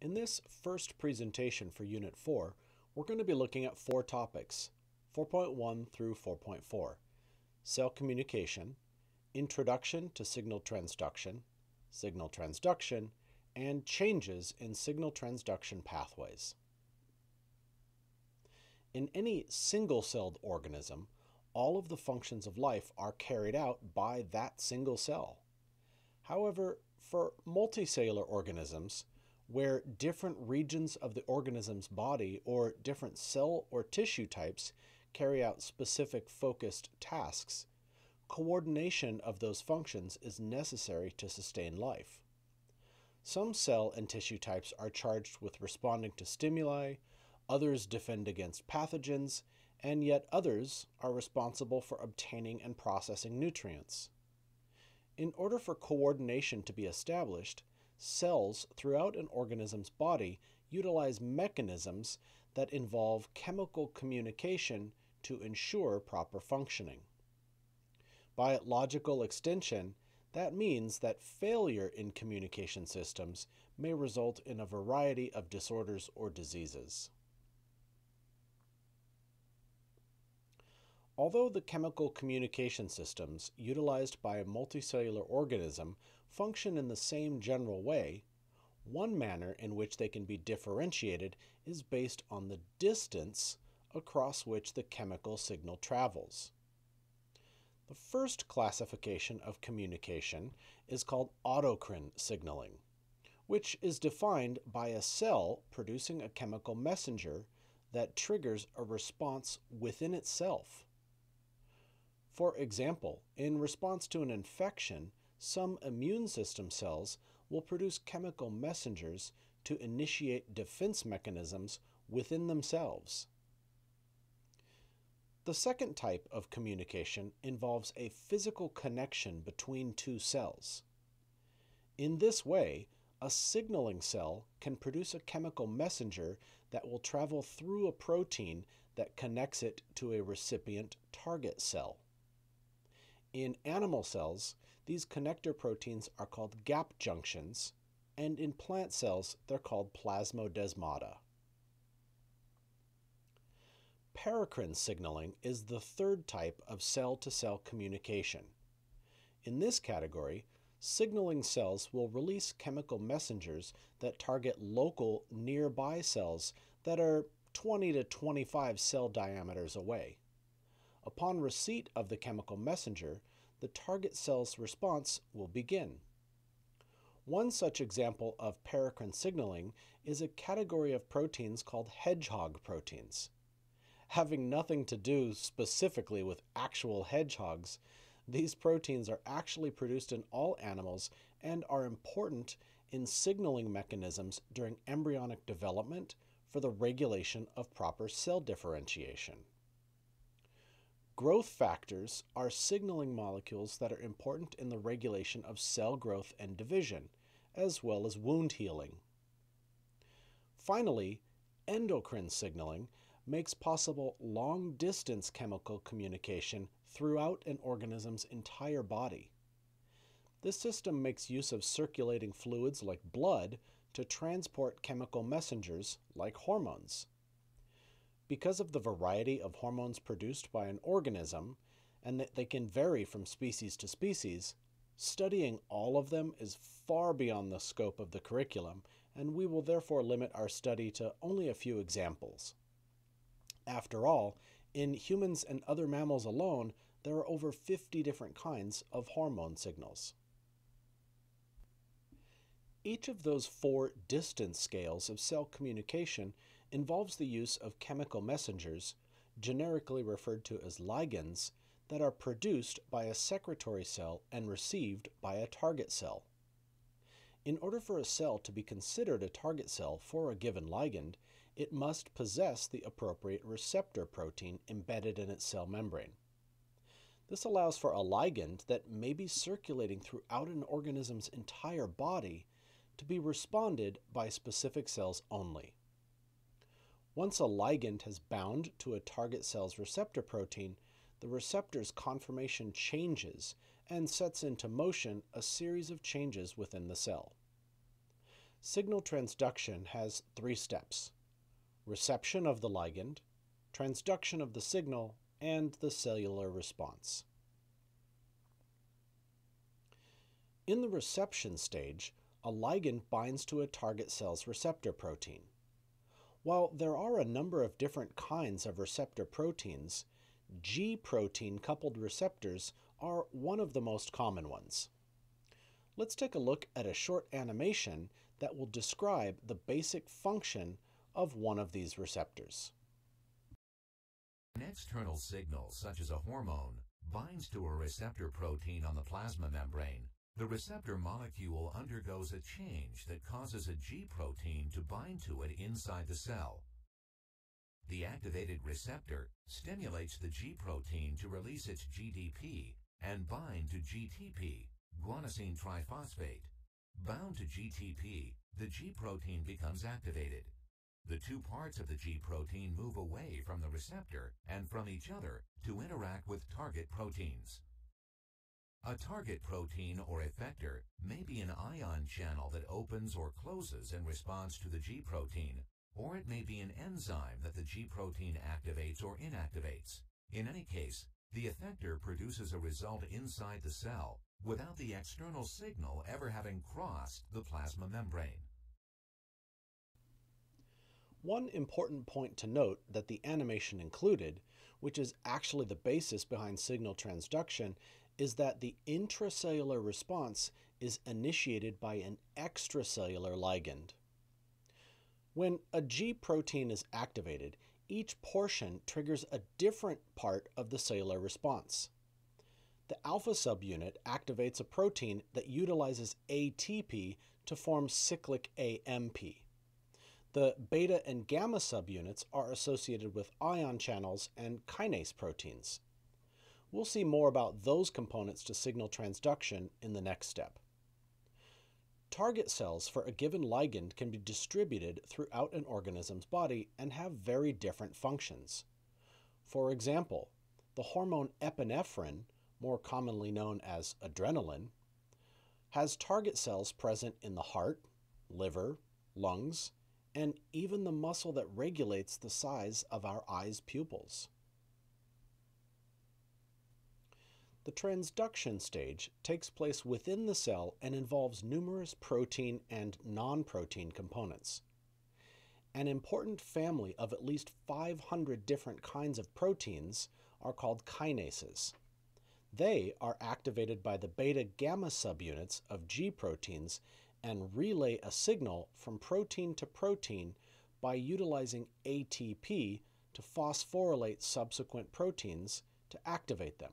In this first presentation for Unit 4, we're going to be looking at four topics, 4.1 through 4.4, cell communication, introduction to signal transduction, signal transduction, and changes in signal transduction pathways. In any single-celled organism, all of the functions of life are carried out by that single cell. However, for multicellular organisms, where different regions of the organism's body or different cell or tissue types carry out specific focused tasks, coordination of those functions is necessary to sustain life. Some cell and tissue types are charged with responding to stimuli, others defend against pathogens, and yet others are responsible for obtaining and processing nutrients. In order for coordination to be established, cells throughout an organism's body utilize mechanisms that involve chemical communication to ensure proper functioning. By logical extension, that means that failure in communication systems may result in a variety of disorders or diseases. Although the chemical communication systems utilized by a multicellular organism function in the same general way, one manner in which they can be differentiated is based on the distance across which the chemical signal travels. The first classification of communication is called autocrine signaling, which is defined by a cell producing a chemical messenger that triggers a response within itself. For example, in response to an infection, some immune system cells will produce chemical messengers to initiate defense mechanisms within themselves. The second type of communication involves a physical connection between two cells. In this way, a signaling cell can produce a chemical messenger that will travel through a protein that connects it to a recipient target cell. In animal cells, these connector proteins are called gap junctions, and in plant cells, they're called plasmodesmata. Paracrine signaling is the third type of cell-to-cell -cell communication. In this category, signaling cells will release chemical messengers that target local nearby cells that are 20 to 25 cell diameters away. Upon receipt of the chemical messenger, the target cell's response will begin. One such example of paracrine signaling is a category of proteins called hedgehog proteins. Having nothing to do specifically with actual hedgehogs, these proteins are actually produced in all animals and are important in signaling mechanisms during embryonic development for the regulation of proper cell differentiation. Growth factors are signaling molecules that are important in the regulation of cell growth and division, as well as wound healing. Finally, endocrine signaling makes possible long-distance chemical communication throughout an organism's entire body. This system makes use of circulating fluids like blood to transport chemical messengers like hormones. Because of the variety of hormones produced by an organism, and that they can vary from species to species, studying all of them is far beyond the scope of the curriculum, and we will therefore limit our study to only a few examples. After all, in humans and other mammals alone, there are over 50 different kinds of hormone signals. Each of those four distance scales of cell communication involves the use of chemical messengers, generically referred to as ligands, that are produced by a secretory cell and received by a target cell. In order for a cell to be considered a target cell for a given ligand, it must possess the appropriate receptor protein embedded in its cell membrane. This allows for a ligand that may be circulating throughout an organism's entire body to be responded by specific cells only. Once a ligand has bound to a target cell's receptor protein, the receptor's conformation changes and sets into motion a series of changes within the cell. signal transduction has three steps reception of the ligand, transduction of the signal, and the cellular response. In the reception stage, a ligand binds to a target cell's receptor protein. While there are a number of different kinds of receptor proteins, G protein coupled receptors are one of the most common ones. Let's take a look at a short animation that will describe the basic function of one of these receptors. An external signal, such as a hormone, binds to a receptor protein on the plasma membrane. The receptor molecule undergoes a change that causes a G protein to bind to it inside the cell. The activated receptor stimulates the G protein to release its GDP and bind to GTP, guanosine triphosphate. Bound to GTP, the G protein becomes activated. The two parts of the G protein move away from the receptor and from each other to interact with target proteins. A target protein or effector may be an ion channel that opens or closes in response to the G protein, or it may be an enzyme that the G protein activates or inactivates. In any case, the effector produces a result inside the cell without the external signal ever having crossed the plasma membrane. One important point to note that the animation included, which is actually the basis behind signal transduction, is that the intracellular response is initiated by an extracellular ligand. When a G protein is activated, each portion triggers a different part of the cellular response. The alpha subunit activates a protein that utilizes ATP to form cyclic AMP. The beta and gamma subunits are associated with ion channels and kinase proteins. We'll see more about those components to signal transduction in the next step. Target cells for a given ligand can be distributed throughout an organism's body and have very different functions. For example, the hormone epinephrine, more commonly known as adrenaline, has target cells present in the heart, liver, lungs, and even the muscle that regulates the size of our eye's pupils. The transduction stage takes place within the cell and involves numerous protein and non-protein components. An important family of at least 500 different kinds of proteins are called kinases. They are activated by the beta-gamma subunits of G proteins and relay a signal from protein to protein by utilizing ATP to phosphorylate subsequent proteins to activate them.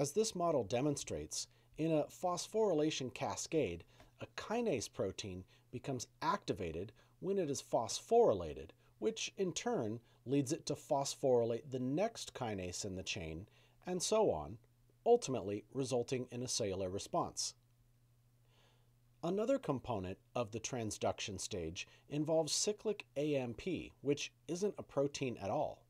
As this model demonstrates, in a phosphorylation cascade, a kinase protein becomes activated when it is phosphorylated, which in turn leads it to phosphorylate the next kinase in the chain, and so on, ultimately resulting in a cellular response. Another component of the transduction stage involves cyclic AMP, which isn't a protein at all.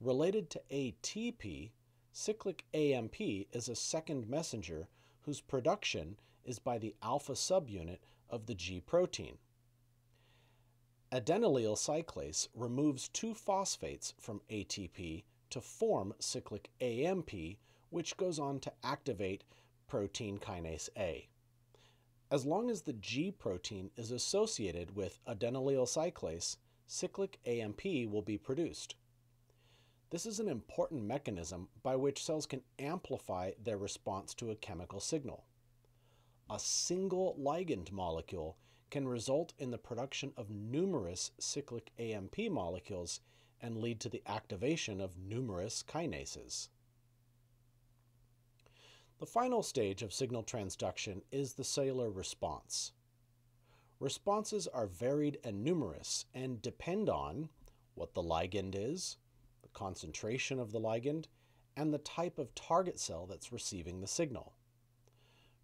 Related to ATP, cyclic AMP is a second messenger whose production is by the alpha subunit of the G protein. Adenylyl cyclase removes two phosphates from ATP to form cyclic AMP, which goes on to activate protein kinase A. As long as the G protein is associated with adenylyl cyclase, cyclic AMP will be produced. This is an important mechanism by which cells can amplify their response to a chemical signal. A single ligand molecule can result in the production of numerous cyclic AMP molecules and lead to the activation of numerous kinases. The final stage of signal transduction is the cellular response. Responses are varied and numerous and depend on what the ligand is, concentration of the ligand, and the type of target cell that's receiving the signal.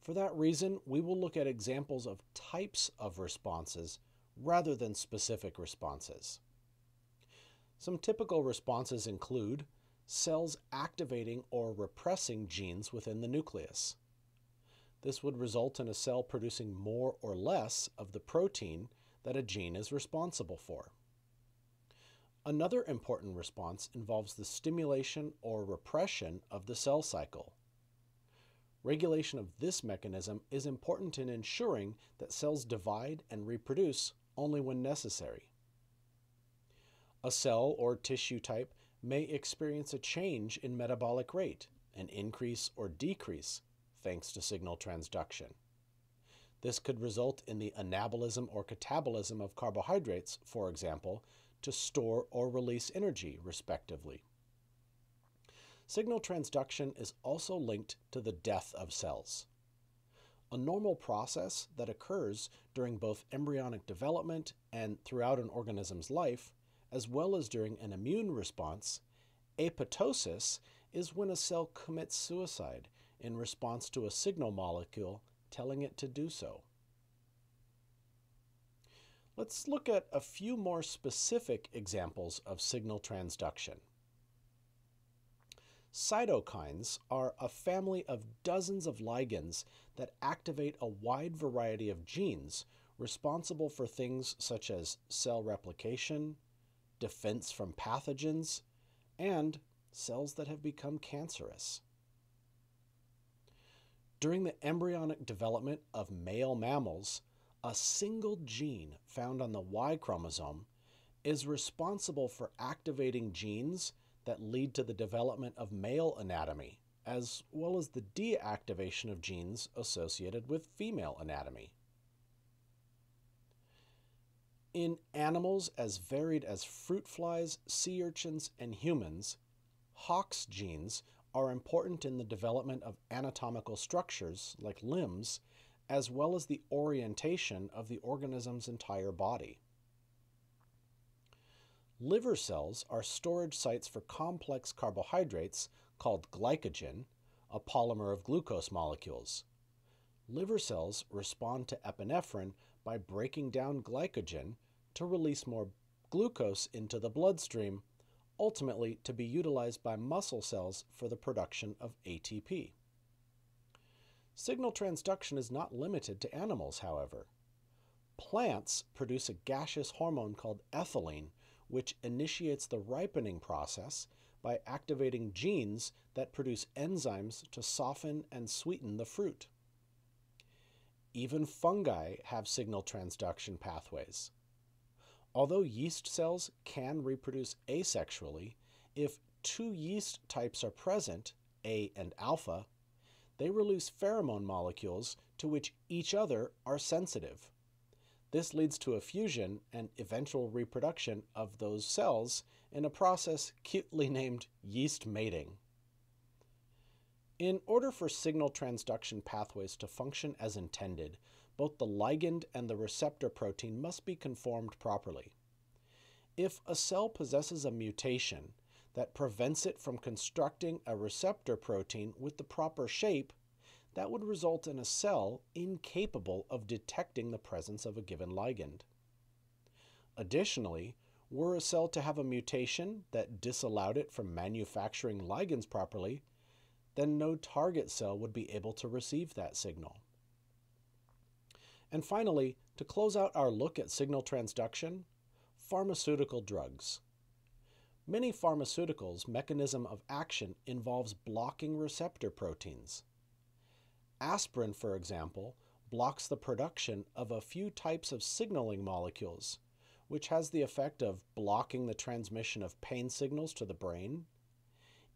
For that reason, we will look at examples of types of responses rather than specific responses. Some typical responses include cells activating or repressing genes within the nucleus, This would result in a cell producing more or less of the protein that a gene is responsible for. Another important response involves the stimulation or repression of the cell cycle. Regulation of this mechanism is important in ensuring that cells divide and reproduce only when necessary. A cell or tissue type may experience a change in metabolic rate, an increase or decrease, thanks to signal transduction. This could result in the anabolism or catabolism of carbohydrates, for example, to store or release energy, respectively. Signal transduction is also linked to the death of cells. A normal process that occurs during both embryonic development and throughout an organism's life, as well as during an immune response, apoptosis is when a cell commits suicide in response to a signal molecule telling it to do so. Let's look at a few more specific examples of signal transduction. Cytokines are a family of dozens of ligands that activate a wide variety of genes responsible for things such as cell replication, defense from pathogens, and cells that have become cancerous. During the embryonic development of male mammals, a single gene found on the Y chromosome is responsible for activating genes that lead to the development of male anatomy, as well as the deactivation of genes associated with female anatomy. In animals as varied as fruit flies, sea urchins, and humans, Hox genes are important in the development of anatomical structures, like limbs, as well as the orientation of the organism's entire body. Liver cells are storage sites for complex carbohydrates called glycogen, a polymer of glucose molecules. Liver cells respond to epinephrine by breaking down glycogen to release more glucose into the bloodstream, ultimately to be utilized by muscle cells for the production of ATP. Signal transduction is not limited to animals, however. Plants produce a gaseous hormone called ethylene, which initiates the ripening process by activating genes that produce enzymes to soften and sweeten the fruit. Even fungi have signal transduction pathways. Although yeast cells can reproduce asexually, if two yeast types are present, A and alpha, they release pheromone molecules to which each other are sensitive. This leads to a fusion and eventual reproduction of those cells in a process cutely named yeast mating. In order for signal transduction pathways to function as intended, both the ligand and the receptor protein must be conformed properly. If a cell possesses a mutation, that prevents it from constructing a receptor protein with the proper shape, that would result in a cell incapable of detecting the presence of a given ligand. Additionally, were a cell to have a mutation that disallowed it from manufacturing ligands properly, then no target cell would be able to receive that signal. And finally, to close out our look at signal transduction, pharmaceutical drugs. Many pharmaceuticals' mechanism of action involves blocking receptor proteins. Aspirin, for example, blocks the production of a few types of signaling molecules, which has the effect of blocking the transmission of pain signals to the brain,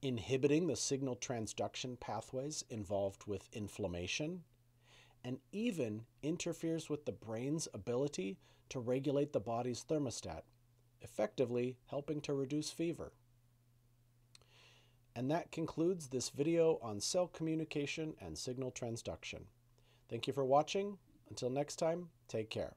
inhibiting the signal transduction pathways involved with inflammation, and even interferes with the brain's ability to regulate the body's thermostat, effectively helping to reduce fever. And that concludes this video on cell communication and signal transduction. Thank you for watching. Until next time, take care.